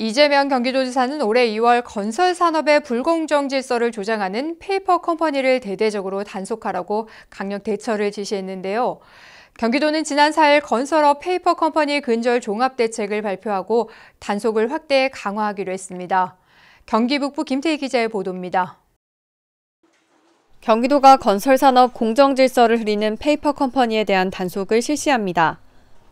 이재명 경기도지사는 올해 2월 건설 산업의 불공정 질서를 조장하는 페이퍼 컴퍼니를 대대적으로 단속하라고 강력 대처를 지시했는데요. 경기도는 지난 4일 건설업 페이퍼 컴퍼니 근절 종합 대책을 발표하고 단속을 확대 강화하기로 했습니다. 경기 북부 김태희 기자의 보도입니다. 경기도가 건설산업 공정질서를 흐리는 페이퍼 컴퍼니에 대한 단속을 실시합니다.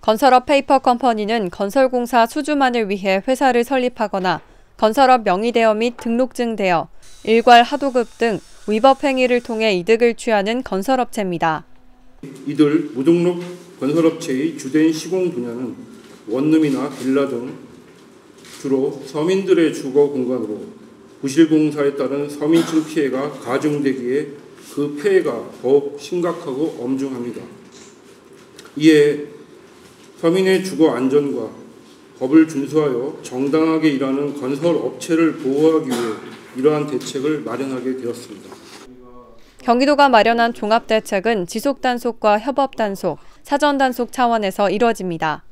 건설업 페이퍼 컴퍼니는 건설공사 수주만을 위해 회사를 설립하거나 건설업 명의대여 및 등록증 대여, 일괄 하도급 등 위법 행위를 통해 이득을 취하는 건설업체입니다. 이들 무등록 건설업체의 주된 시공 분야는 원룸이나 빌라 등 주로 서민들의 주거 공간으로 부실공사에 따른 서민층 피해가 가중되기에 그 폐해가 더욱 심각하고 엄중합니다. 이에 서민의 주거 안전과 법을 준수하여 정당하게 일하는 건설 업체를 보호하기 위해 이러한 대책을 마련하게 되었습니다. 경기도가 마련한 종합대책은 지속단속과 협업단속, 사전단속 차원에서 이뤄집니다.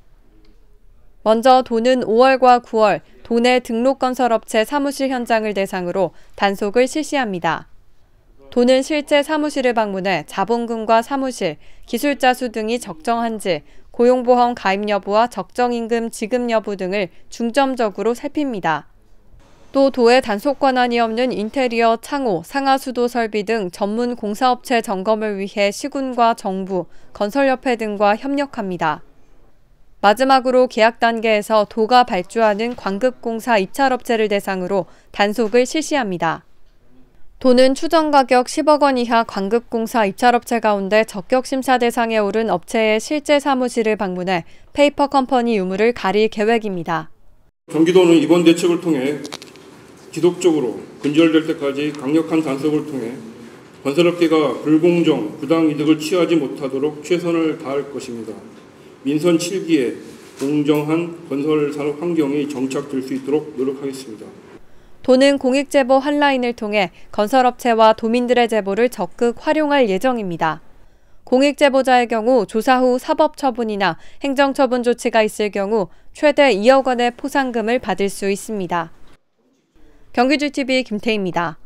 먼저 도는 5월과 9월 도내 등록건설업체 사무실 현장을 대상으로 단속을 실시합니다. 도는 실제 사무실을 방문해 자본금과 사무실, 기술자 수 등이 적정한지 고용보험 가입 여부와 적정임금 지급 여부 등을 중점적으로 살핍니다. 또 도에 단속 권한이 없는 인테리어, 창호, 상하수도 설비 등 전문 공사업체 점검을 위해 시군과 정부, 건설협회 등과 협력합니다. 마지막으로 계약 단계에서 도가 발주하는 광급공사 입찰업체를 대상으로 단속을 실시합니다. 도는 추정 가격 10억 원 이하 관급공사 입찰업체 가운데 적격 심사 대상에 오른 업체의 실제 사무실을 방문해 페이퍼 컴퍼니 유무를 가릴 계획입니다. 경기도는 이번 대책을 통해 지속적으로 근절될 때까지 강력한 단속을 통해 건설업계가 불공정, 부당 이득을 취하지 못하도록 최선을 다할 것입니다. 민선 7기에 공정한 건설 산업 환경이 정착될 수 있도록 노력하겠습니다. 도는 공익제보 한라인을 통해 건설업체와 도민들의 제보를 적극 활용할 예정입니다. 공익제보자의 경우 조사 후 사법처분이나 행정처분 조치가 있을 경우 최대 2억 원의 포상금을 받을 수 있습니다. 경기주TV 김태희입니다.